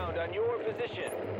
ground on your position.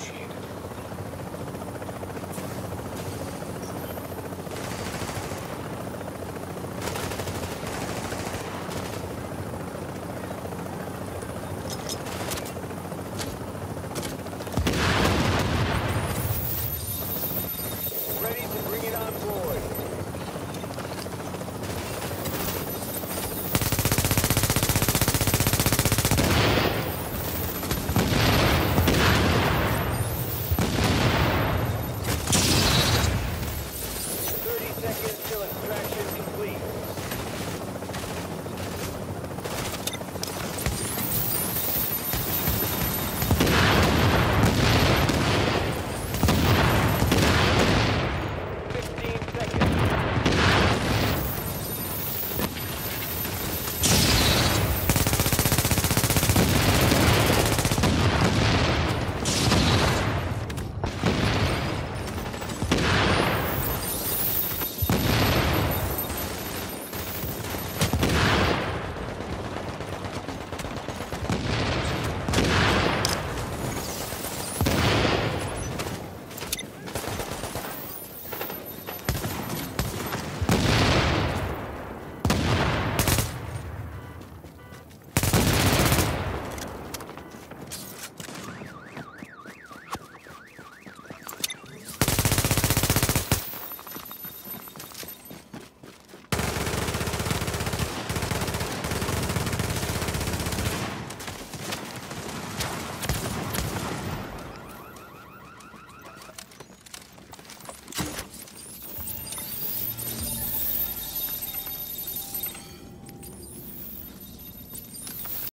appreciate it.